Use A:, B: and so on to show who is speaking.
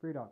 A: Free dog.